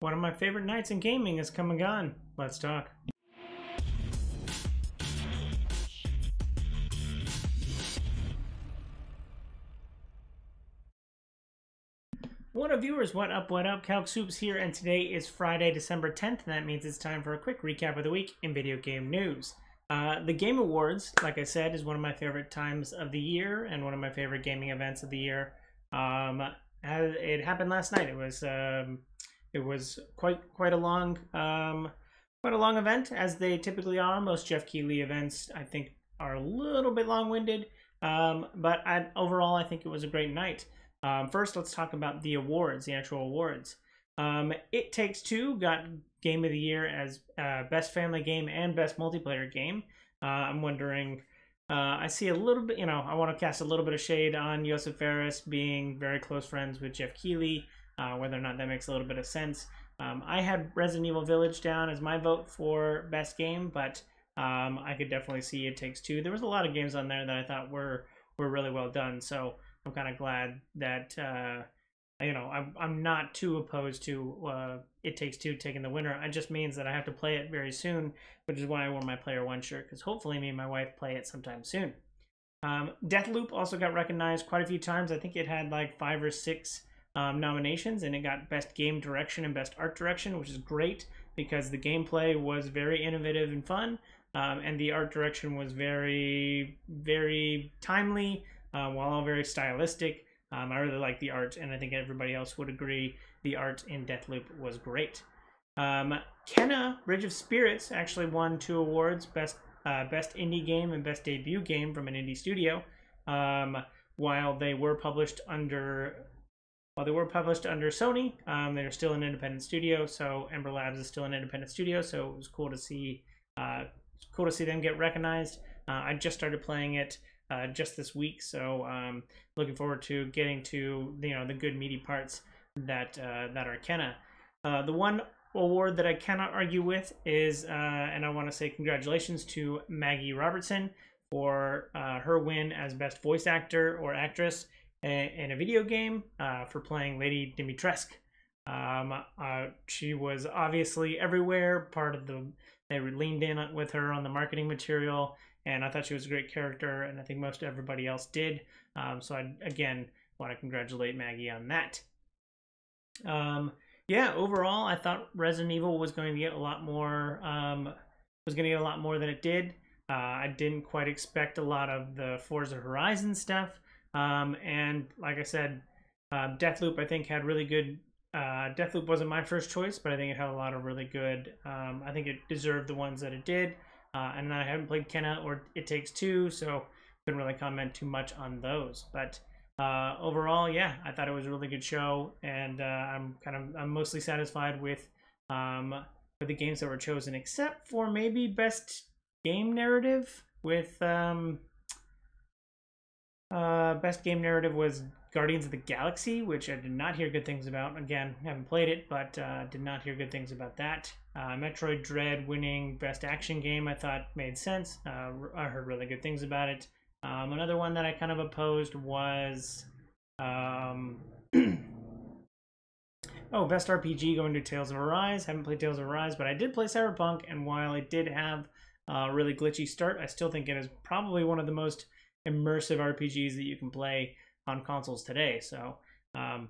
One of my favorite nights in gaming has come and gone. Let's talk. What up, viewers? What up, what up? Calc Supes here, and today is Friday, December 10th, and that means it's time for a quick recap of the week in video game news. Uh, the Game Awards, like I said, is one of my favorite times of the year and one of my favorite gaming events of the year. Um, it happened last night. It was um, it was quite quite a long um, quite a long event, as they typically are. Most Jeff Keighley events, I think, are a little bit long-winded, um, but I, overall, I think it was a great night. Um, first, let's talk about the awards, the actual awards. Um, it Takes Two got Game of the Year as uh, Best Family Game and Best Multiplayer Game. Uh, I'm wondering, uh, I see a little bit, you know, I want to cast a little bit of shade on Josef Fares being very close friends with Jeff Keighley, uh, whether or not that makes a little bit of sense. Um, I had Resident Evil Village down as my vote for Best Game, but um, I could definitely see It Takes Two. There was a lot of games on there that I thought were were really well done, so I'm kind of glad that uh, you know I'm I'm not too opposed to uh, It Takes Two taking the winner. It just means that I have to play it very soon, which is why I wore my Player One shirt because hopefully me and my wife play it sometime soon. Um, Deathloop also got recognized quite a few times. I think it had like five or six um, nominations, and it got Best Game Direction and Best Art Direction, which is great because the gameplay was very innovative and fun, um, and the art direction was very, very timely uh, while all very stylistic. Um, I really like the art, and I think everybody else would agree the art in Deathloop was great. Um, Kena Bridge of Spirits actually won two awards: best uh, best indie game and best debut game from an indie studio. Um, while they were published under while they were published under Sony, um, they're still an independent studio. So Ember Labs is still an independent studio. So it was cool to see uh, cool to see them get recognized. Uh, I just started playing it uh, just this week. So um, looking forward to getting to you know the good meaty parts that uh, that are Kena. Uh, the one award that I cannot argue with is, uh, and I want to say congratulations to Maggie Robertson for her win as best voice actor or actress in a video game uh, for playing Lady Dimitrescu. Um, she was obviously everywhere. Part of the they leaned in with her on the marketing material and I thought she was a great character, and I think most everybody else did. Um, so I again want to congratulate Maggie on that. Um, yeah, overall, I thought Resident Evil was going to get a lot more. Um, was going to get a lot more than it did. Uh, I didn't quite expect a lot of the Forza Horizon stuff, um, and like I said, uh, Deathloop I think had really good. Uh, Deathloop wasn't my first choice, but I think it had a lot of really good. Um, I think it deserved the ones that it did. Uh, and I haven't played Kena or It Takes Two, so couldn't really comment too much on those. But uh, overall, yeah, I thought it was a really good show, and uh, I'm kind of I'm mostly satisfied with um, with the games that were chosen, except for maybe best game narrative. With um, uh, best game narrative was Guardians of the Galaxy, which I did not hear good things about. Again, haven't played it, but uh, did not hear good things about that. Uh, Metroid Dread winning Best Action Game, I thought made sense. Uh, I heard really good things about it. Um, another one that I kind of opposed was. Um, oh, Best RPG going to Tales of Arise. Haven't played Tales of Arise, but I did play Cyberpunk, and while it did have a really glitchy start, I still think it is probably one of the most immersive RPGs that you can play on consoles today. So um,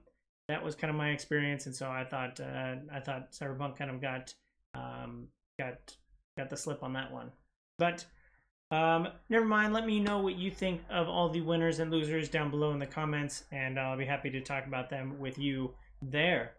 that was kind of my experience, and so I thought uh, I thought Cyberpunk kind of got um, got got the slip on that one. But um, never mind. Let me know what you think of all the winners and losers down below in the comments, and I'll be happy to talk about them with you there.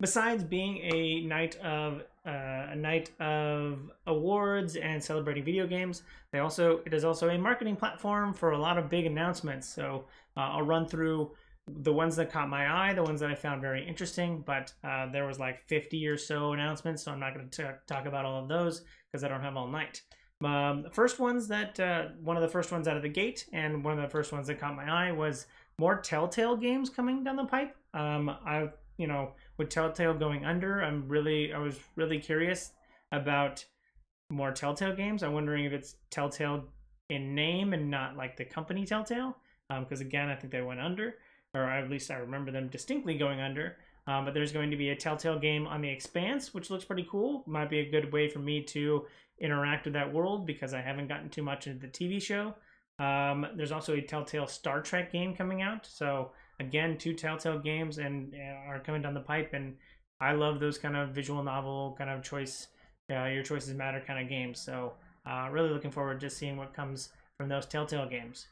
Besides being a night of uh, a night of awards and celebrating video games, they also it is also a marketing platform for a lot of big announcements. So uh, I'll run through the ones that caught my eye, the ones that I found very interesting. But uh, there was like 50 or so announcements, so I'm not going to talk about all of those because I don't have all night. Um, the first ones that uh, one of the first ones out of the gate, and one of the first ones that caught my eye was more Telltale games coming down the pipe. Um, I you know, with Telltale going under, I'm really, I was really curious about more Telltale games. I'm wondering if it's Telltale in name and not like the company Telltale, because um, again, I think they went under, or at least I remember them distinctly going under. Um, but there's going to be a Telltale game on the Expanse, which looks pretty cool. Might be a good way for me to interact with that world because I haven't gotten too much into the TV show. Um, there's also a Telltale Star Trek game coming out. So again, two Telltale games and uh, are coming down the pipe, and I love those kind of visual novel kind of choice, uh, your choices matter kind of games. So uh, really looking forward to seeing what comes from those Telltale games.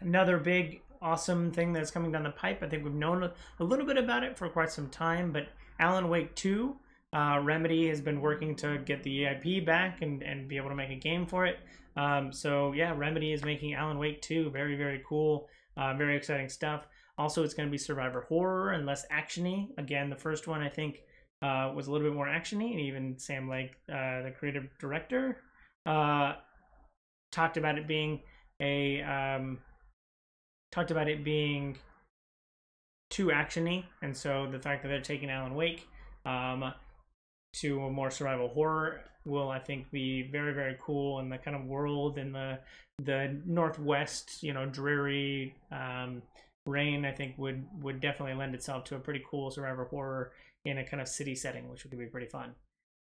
Another big, awesome thing that's coming down the pipe. I think we've known a little bit about it for quite some time, but Alan Wake 2, uh, Remedy has been working to get the EIP back and, and be able to make a game for it. Um, so yeah, Remedy is making Alan Wake 2. Very, very cool. Uh, very exciting stuff. Also, it's going to be survivor horror and less actiony. Again, the first one I think uh, was a little bit more actiony, and even Sam Lake, uh, the creative director, uh, talked about it being a um, talked about it being too actiony, and so the fact that they're taking Alan Wake um, to a more survival horror will, I think, be very very cool in the kind of world in the the northwest, you know, dreary um, rain. I think would would definitely lend itself to a pretty cool survivor horror in a kind of city setting, which would be pretty fun.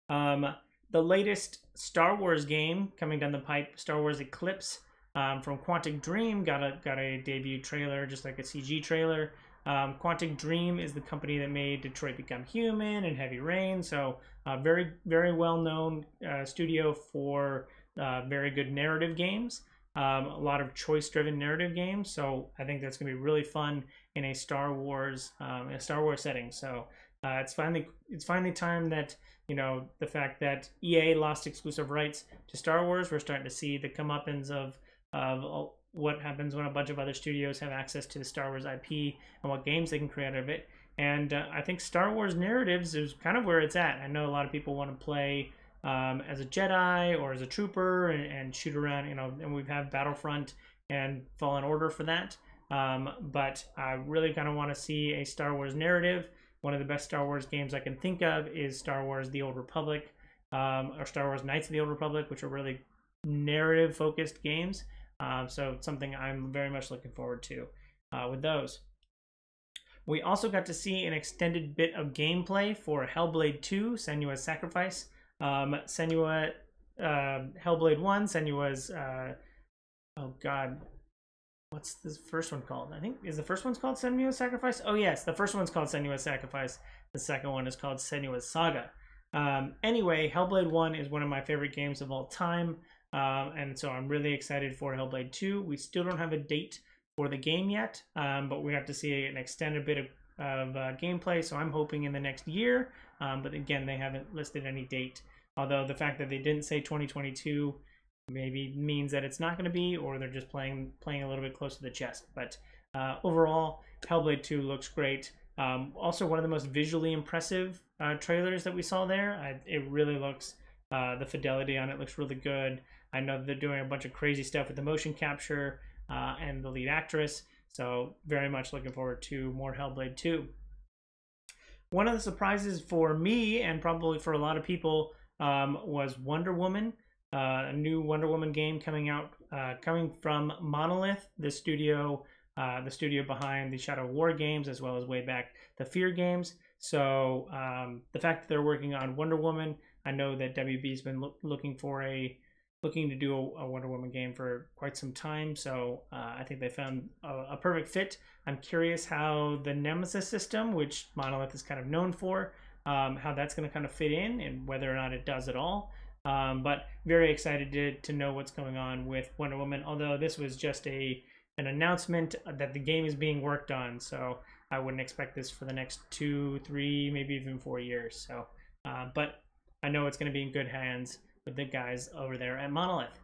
Um, the latest Star Wars game coming down the pipe, Star Wars Eclipse um, from Quantic Dream got a got a debut trailer, just like a CG trailer. Um, Quantic Dream is the company that made Detroit Become Human and Heavy Rain, so uh, very very well known uh, studio for uh, very good narrative games. Um, a lot of choice driven narrative games, so I think that's going to be really fun in a Star Wars um, a Star Wars setting. So uh, it's finally it's finally time that you know the fact that EA lost exclusive rights to Star Wars. We're starting to see the comeuppance of of what happens when a bunch of other studios have access to the Star Wars IP and what games they can create out of it. And uh, I think Star Wars narratives is kind of where it's at. I know a lot of people want to play um, as a Jedi or as a trooper and, and, shoot around, you know, and we've had Battlefront and Fallen Order for that. Um, but I really kind of want to see a Star Wars narrative. One of the best Star Wars games I can think of is Star Wars The Old Republic um, or Star Wars Knights of the Old Republic, which are really narrative focused games. Um, so something I'm very much looking forward to uh, with those. We also got to see an extended bit of gameplay for Hellblade 2, Senua's Sacrifice. Um, Senua, uh, Hellblade 1, Senua's, uh, oh god, what's the first one called? I think, is the first one's called Senua's Sacrifice? Oh yes, the first one's called Senua's Sacrifice. The second one is called Senua's Saga. Um, anyway, Hellblade 1 is one of my favorite games of all time. Um, and so I'm really excited for Hellblade 2. We still don't have a date for the game yet, um, but we have to see an extended bit of, of uh, gameplay. So I'm hoping in the next year. Um, but again, they haven't listed any date. Although the fact that they didn't say 2022 maybe means that it's not going to be, or they're just playing playing a little bit close to the chest. But uh, overall, Hellblade 2 looks great. Um, also, one of the most visually impressive uh, trailers that we saw there. I, it really looks uh, the fidelity on it looks really good. I know they're doing a bunch of crazy stuff with the motion capture uh, and the lead actress. So very much looking forward to more Hellblade 2. One of the surprises for me and probably for a lot of people um, was Wonder Woman, uh, a new Wonder Woman game coming out, uh, coming from Monolith, the studio, uh, the studio behind the Shadow War games, as well as way back the Fear games. So um, the fact that they're working on Wonder Woman, I know that WB's been lo- looking for a looking to do a, a, Wonder Woman game for quite some time. So uh, I think they found a, a, perfect fit. I'm curious how the Nemesis system, which Monolith is kind of known for, um, how that's going to kind of fit in and whether or not it does at all. Um, but very excited to, to know what's going on with Wonder Woman. Although this was just a an announcement that the game is being worked on, so I wouldn't expect this for the next two, three, maybe even four years. So, uh, but I know it's going to be in good hands with the guys over there at Monolith.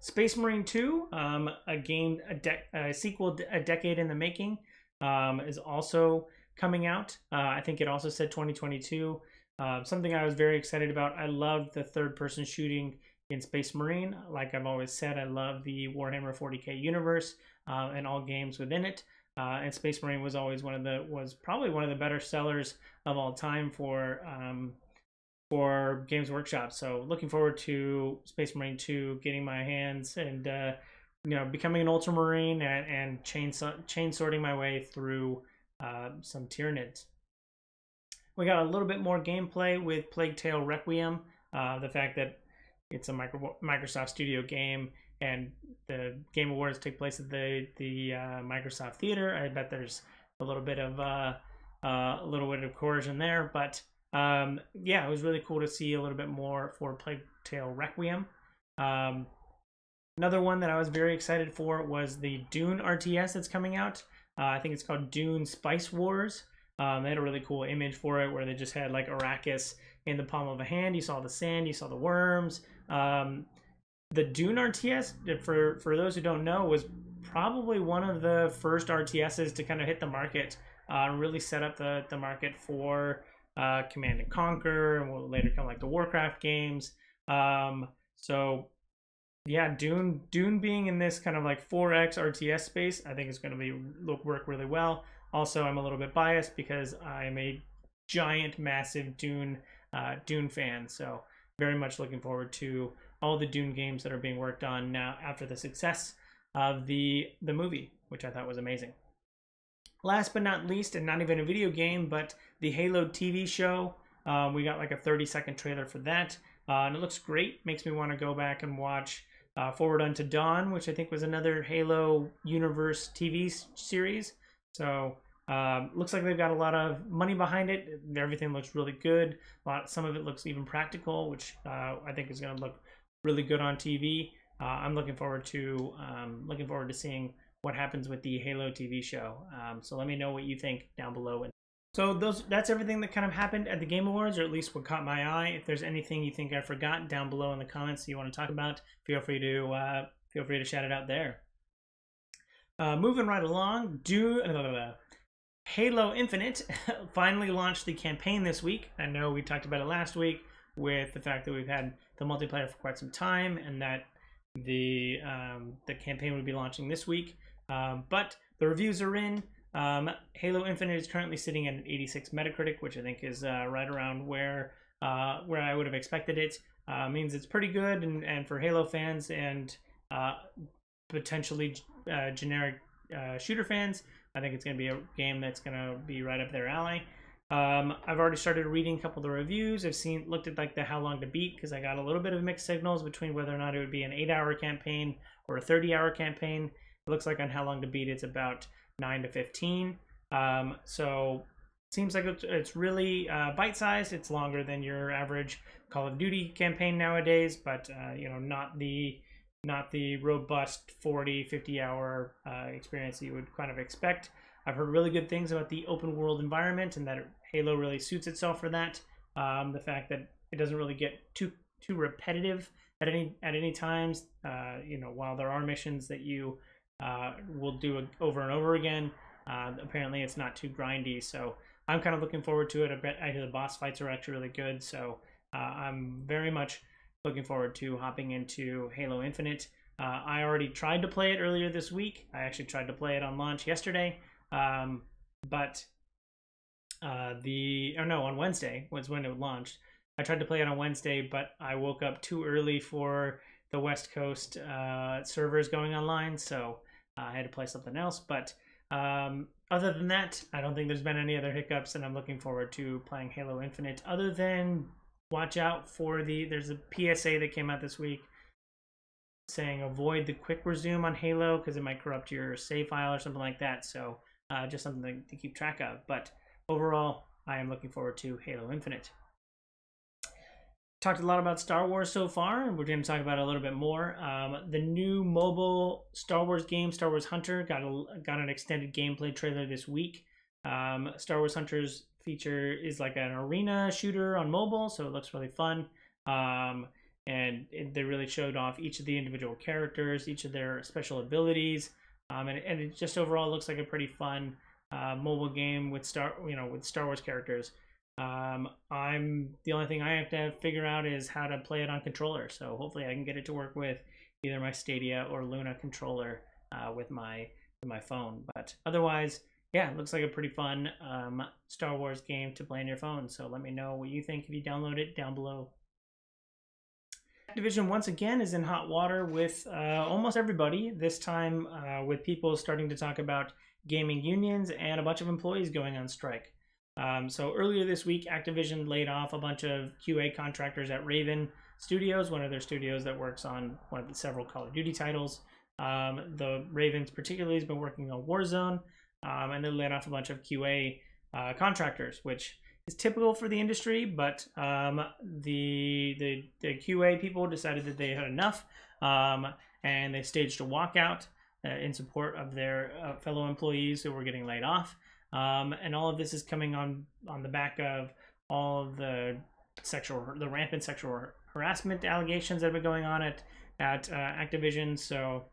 Space Marine 2, um, a game, a, a, sequel, a decade in the making, um, is also coming out. Uh, I think it also said 2022. Uh, something I was very excited about. I love the third person shooting in Space Marine. Like I've always said, I love the Warhammer 40k universe uh, and all games within it. Uh, and Space Marine was always one of the was probably one of the better sellers of all time for um, for Games Workshop. So looking forward to Space Marine 2, getting my hands and uh, you know becoming an Ultramarine and, and chain chain sorting my way through uh, some Tyranids. We got a little bit more gameplay with Plague Tale Requiem. Uh, the fact that it's a micro- Microsoft Studio game and the Game Awards take place at the the uh, Microsoft Theater. I bet there's a little bit of uh, a little bit of coercion there, but um, yeah, it was really cool to see a little bit more for Plague Tale Requiem. Um, another one that I was very excited for was the Dune RTS that's coming out. Uh, I think it's called Dune Spice Wars. Um, they had a really cool image for it where they just had like Arrakis in the palm of a hand. You saw the sand, you saw the worms. Um, the Dune RTS, for for those who don't know, was probably one of the first RTSs to kind of hit the market uh, really set up the the market for uh, Command and Conquer, and will later come like the Warcraft games. Um, so yeah, Dune Dune being in this kind of like 4X RTS space, I think is going to be look work really well. Also, I'm a little bit biased because I'm a giant, massive Dune uh, Dune fan, so very much looking forward to all the Dune games that are being worked on now after the success of the the movie, which I thought was amazing. Last but not least, and not even a video game, but the Halo TV show. Um, we got like a 30 second trailer for that, uh, and it looks great. Makes me want to go back and watch uh, Forward Unto Dawn, which I think was another Halo universe TV series. So um, looks like they've got a lot of money behind it. Everything looks really good. A lot, some of it looks even practical, which uh, I think is going to look really good on TV. Uh, I'm looking forward to um, looking forward to seeing what happens with the Halo TV show. Um, so let me know what you think down below. So those that's everything that kind of happened at the Game Awards, or at least what caught my eye. If there's anything you think I forgot down below in the comments you want to talk about, feel free to uh, feel free to shout it out there. Uh, moving right along, do uh, Halo Infinite finally launched the campaign this week. I know we talked about it last week with the fact that we've had the multiplayer for quite some time and that the um, the campaign would be launching this week. Um, but the reviews are in. Um, Halo Infinite is currently sitting at an 86 Metacritic, which I think is uh, right around where uh, where I would have expected it. Uh, means it's pretty good, and, and for Halo fans and uh, potentially uh, generic uh, shooter fans, I think it's going to be a game that's going to be right up their alley. Um, I've already started reading a couple of the reviews. I've seen looked at like the how long to beat because I got a little bit of mixed signals between whether or not it would be an eight-hour campaign or a 30-hour campaign. It looks like on how long to beat it's about nine to 15. Um, so it seems like it's really uh, bite-sized. It's longer than your average Call of Duty campaign nowadays, but uh, you know not the not the robust 40, 50 hour uh, experience that you would kind of expect. I've heard really good things about the open world environment and that Halo really suits itself for that. Um, the fact that it doesn't really get too too repetitive at any at any times. Uh, you know, while there are missions that you uh, will do it over and over again, uh, apparently it's not too grindy. So I'm kind of looking forward to it. I bet I hear the boss fights are actually really good. So uh, I'm very much looking forward to hopping into Halo Infinite. Uh, I already tried to play it earlier this week. I actually tried to play it on launch yesterday, um, but uh, the or no on Wednesday was when it launched. I tried to play it on Wednesday, but I woke up too early for the West Coast uh, servers going online, so I had to play something else. But um, other than that, I don't think there's been any other hiccups, and I'm looking forward to playing Halo Infinite. Other than watch out for the there's a PSA that came out this week saying avoid the quick resume on Halo because it might corrupt your save file or something like that. So uh, just something to keep track of. But overall, I am looking forward to Halo Infinite. Talked a lot about Star Wars so far, and we're going to talk about a little bit more. Um, the new mobile Star Wars game, Star Wars Hunter, got a, got an extended gameplay trailer this week. Um, Star Wars Hunter's feature is like an arena shooter on mobile, so it looks really fun. Um, and it, they really showed off each of the individual characters, each of their special abilities, um, and, and it just overall looks like a pretty fun uh, mobile game with Star, you know, with Star Wars characters. Um, I'm the only thing I have to figure out is how to play it on controller. So hopefully I can get it to work with either my Stadia or Luna controller uh, with my with my phone. But otherwise, yeah, it looks like a pretty fun um, Star Wars game to play on your phone. So let me know what you think if you download it down below. Activision once again is in hot water with uh, almost everybody. This time, uh, with people starting to talk about gaming unions and a bunch of employees going on strike. Um, so earlier this week, Activision laid off a bunch of QA contractors at Raven Studios, one of their studios that works on one of the several Call of Duty titles. Um, the Ravens particularly has been working on Warzone, um, and they laid off a bunch of QA uh, contractors, which is typical for the industry. But um, the, the the QA people decided that they had enough, um, and they staged a walkout uh, in support of their uh, fellow employees who were getting laid off. Um, and all of this is coming on on the back of all of the sexual, the rampant sexual harassment allegations that have been going on at at uh, Activision. So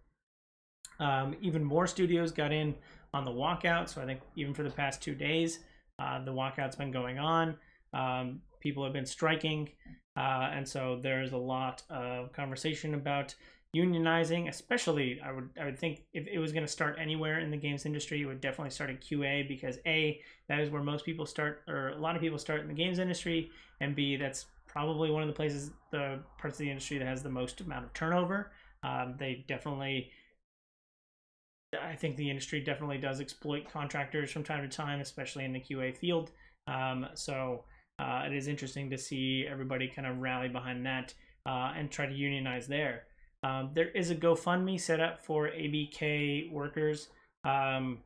um, even more studios got in on the walkout. So I think even for the past two days, uh, the walkout's been going on. Um, people have been striking, uh, and so there's a lot of conversation about unionizing. Especially, I would I would think if it was going to start anywhere in the games industry, it would definitely start at QA because a that is where most people start, or a lot of people start in the games industry, and b that's probably one of the places, the parts of the industry that has the most amount of turnover. Um, they definitely I think the industry definitely does exploit contractors from time to time, especially in the QA field. Um, so uh, it is interesting to see everybody kind of rally behind that uh, and try to unionize there. Um, there is a GoFundMe set up for ABK workers, um,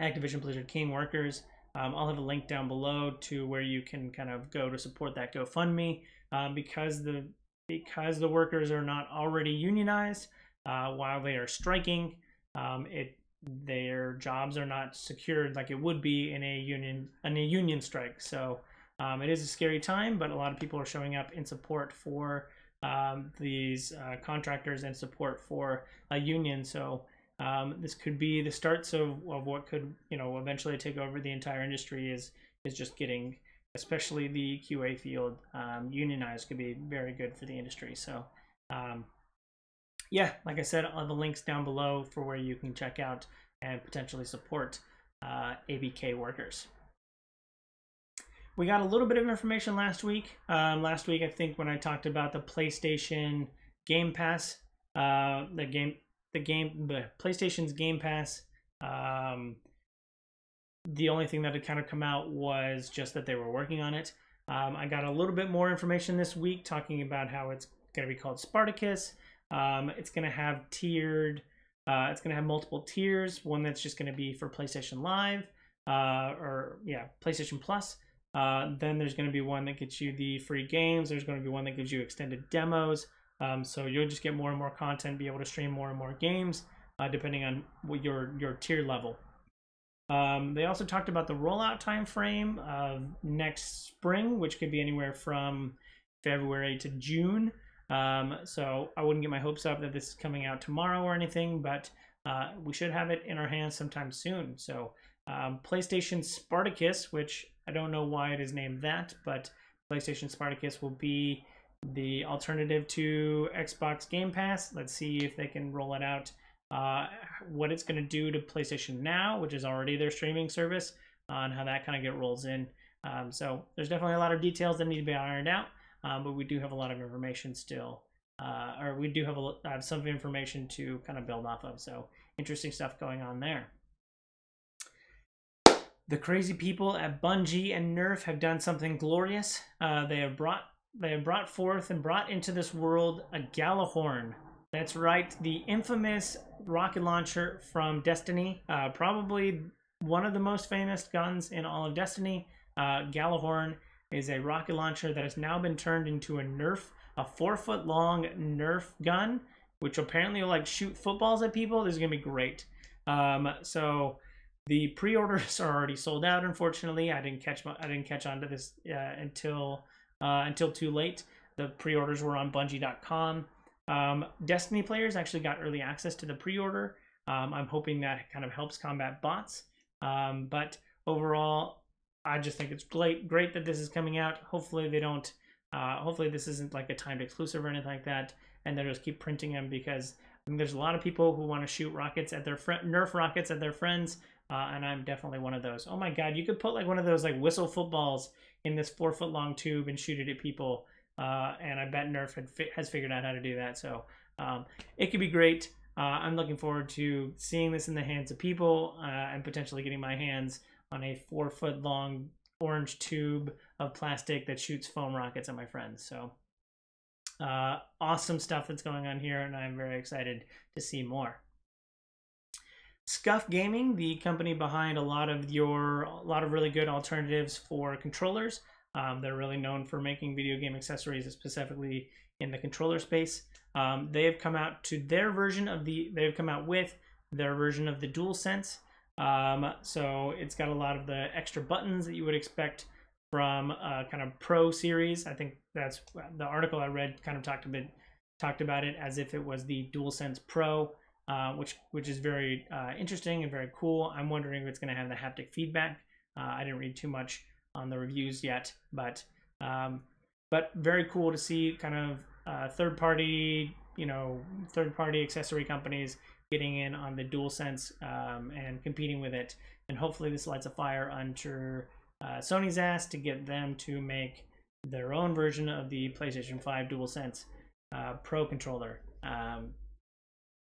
Activision Blizzard King workers. Um, I'll have a link down below to where you can kind of go to support that GoFundMe um, because the because the workers are not already unionized uh, while they are striking um, it their jobs are not secured like it would be in a union in a union strike. So um, it is a scary time, but a lot of people are showing up in support for um, these uh, contractors and support for a union. So um, this could be the starts of, of what could you know eventually take over the entire industry. Is is just getting especially the QA field um, unionized could be very good for the industry. So um, yeah, like I said, all the links down below for where you can check out and potentially support uh, ABK workers. We got a little bit of information last week. Um, last week, I think when I talked about the PlayStation Game Pass, uh, the game, the game, the PlayStation's Game Pass. Um, the only thing that had kind of come out was just that they were working on it. Um, I got a little bit more information this week talking about how it's going to be called Spartacus. Um, it's going to have tiered, uh, it's going to have multiple tiers. One that's just going to be for PlayStation Live, uh, or yeah, PlayStation Plus. Uh, then there's going to be one that gets you the free games. There's going to be one that gives you extended demos. Um, so you'll just get more and more content, be able to stream more and more games, uh, depending on what your your tier level. Um, they also talked about the rollout time frame of next spring, which could be anywhere from February to June. Um, so I wouldn't get my hopes up that this is coming out tomorrow or anything, but uh, we should have it in our hands sometime soon. So um, PlayStation Spartacus, which I don't know why it is named that, but PlayStation Spartacus will be the alternative to Xbox Game Pass. Let's see if they can roll it out. Uh, what it's going to do to PlayStation Now, which is already their streaming service, uh, and how that kind of get rolls in. Um, so there's definitely a lot of details that need to be ironed out um, but we do have a lot of information still, uh, or we do have, a, have some information to kind of build off of. So interesting stuff going on there. The crazy people at Bungie and Nerf have done something glorious. Uh, they have brought they have brought forth and brought into this world a Gjallarhorn. That's right, the infamous rocket launcher from Destiny. Uh, probably one of the most famous guns in all of Destiny. Uh, Gjallarhorn is a rocket launcher that has now been turned into a Nerf, a four foot long Nerf gun, which apparently will like shoot footballs at people. This is gonna be great. Um, so the pre-orders are already sold out. Unfortunately, I didn't catch I didn't catch on to this uh, until uh, until too late. The pre-orders were on Bungie.com. Um, Destiny players actually got early access to the pre-order. Um, I'm hoping that kind of helps combat bots. Um, but overall, I just think it's great, great that this is coming out. Hopefully they don't. Uh, hopefully this isn't like a timed exclusive or anything like that, and they'll just keep printing them because I mean, there's a lot of people who want to shoot rockets at their friend, Nerf rockets at their friends, uh, and I'm definitely one of those. Oh my God, you could put like one of those like whistle footballs in this four foot long tube and shoot it at people, uh, and I bet Nerf fi- has figured out how to do that. So um, it could be great. uh, I'm looking forward to seeing this in the hands of people uh, and potentially getting my hands on a four foot long orange tube of plastic that shoots foam rockets at my friends. So uh, awesome stuff that's going on here, and I'm very excited to see more. Scuf Gaming, the company behind a lot of your, a lot of really good alternatives for controllers. Um, they're really known for making video game accessories, specifically in the controller space. Um, they have come out to their version of the, they've come out with their version of the DualSense. Um, so it's got a lot of the extra buttons that you would expect from a kind of pro series. I think that's the article I read kind of talked a bit talked about it as if it was the DualSense Pro, uh, which which is very uh, interesting and very cool. I'm wondering if it's going to have the haptic feedback. Uh, I didn't read too much on the reviews yet, but um, but very cool to see kind of uh, third party, you know, third party accessory companies getting in on the DualSense um, and competing with it. And hopefully this lights a fire under uh, Sony's ass to get them to make their own version of the PlayStation 5 DualSense uh, Pro controller. Um,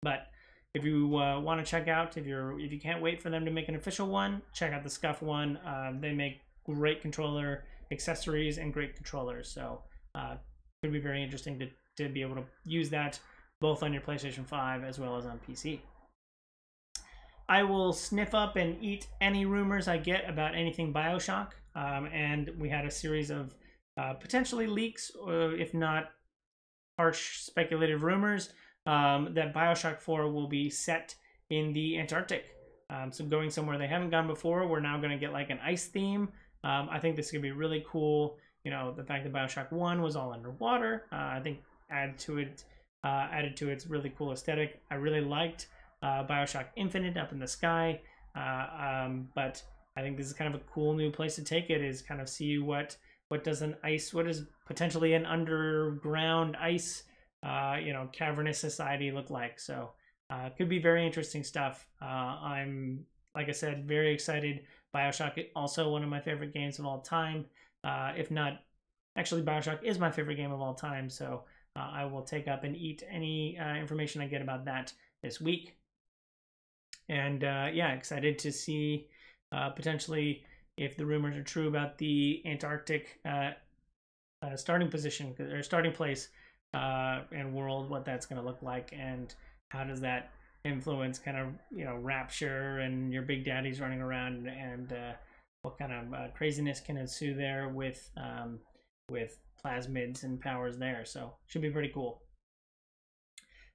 but if you uh, want to check out, if you're if you can't wait for them to make an official one, check out the Scuf one. Um, they make great controller accessories and great controllers. So uh, could be very interesting to, to be able to use that both on your PlayStation 5 as well as on PC. I will sniff up and eat any rumors I get about anything Bioshock. Um, and we had a series of uh, potentially leaks, or if not harsh speculative rumors, um, that Bioshock 4 will be set in the Antarctic. Um, so going somewhere they haven't gone before, we're now going to get like an ice theme. Um, I think this to be really cool. You know, the fact that Bioshock 1 was all underwater, uh, I think add to it, uh, added to its really cool aesthetic. I really liked uh, Bioshock Infinite up in the sky, uh, um, but I think this is kind of a cool new place to take it. Is kind of see what what does an ice, what is potentially an underground ice, uh, you know, cavernous society look like. So uh, could be very interesting stuff. Uh, I'm like I said, very excited. Bioshock also one of my favorite games of all time. Uh, if not, actually, Bioshock is my favorite game of all time. So uh, I will take up and eat any uh, information I get about that this week. And uh, yeah, excited to see uh, potentially if the rumors are true about the Antarctic uh, starting position or starting place and world, what that's going to look like, and how does that influence kind of you know rapture and your big daddies running around and uh, what kind of uh, craziness can ensue there with um, with plasmids and powers there. So should be pretty cool.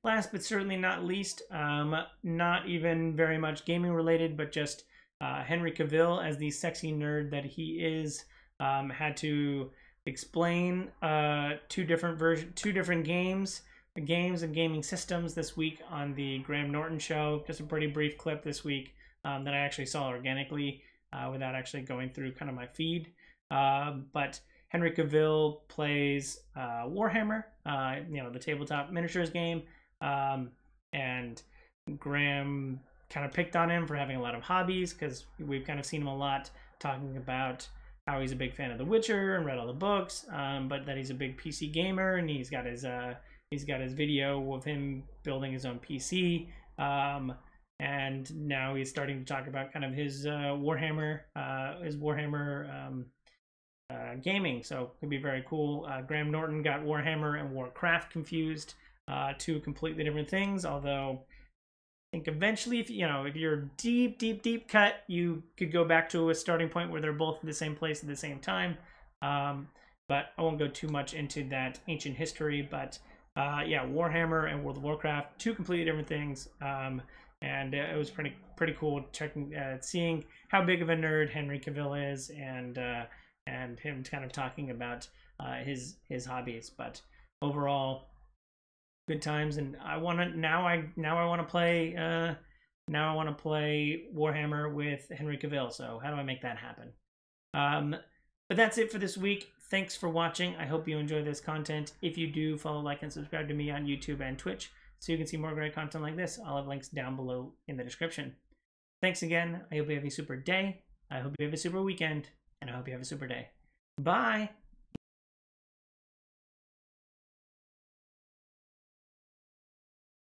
Last but certainly not least um, not even very much gaming related but just uh, henry cavill as the sexy nerd that he is um, had to explain uh, two different version two different games games and gaming systems this week on the Graham Norton show. Just a pretty brief clip this week um, that I actually saw organically uh, without actually going through kind of my feed. Uh, but Henry Cavill plays uh, Warhammer, uh, you know, the tabletop miniatures game. Um, and Graham kind of picked on him for having a lot of hobbies because we've kind of seen him a lot talking about how he's a big fan of The Witcher and read all the books, um, but that he's a big PC gamer and he's got his uh, He's got his video of him building his own PC. Um, and now he's starting to talk about kind of his uh, Warhammer, uh, his Warhammer um, uh, gaming. So it could be very cool. Uh, Graham Norton got Warhammer and Warcraft confused, uh, two completely different things. Although think eventually, if you know, if you're deep, deep, deep cut, you could go back to a starting point where they're both in the same place at the same time. Um, but I won't go too much into that ancient history. But uh, yeah, Warhammer and World of Warcraft, two completely different things. Um, and it was pretty pretty cool checking, uh, seeing how big of a nerd Henry Cavill is, and uh, and him kind of talking about uh, his his hobbies. But overall, good times. And I want to now I now I want to play uh, now I want to play Warhammer with Henry Cavill. So how do I make that happen? Um, but that's it for this week. Thanks for watching. I hope you enjoy this content. If you do, follow, like, and subscribe to me on YouTube and Twitch so you can see more great content like this. I'll have links down below in the description. Thanks again. I hope you have a super day. I hope you have a super weekend. And I hope you have a super day. Bye.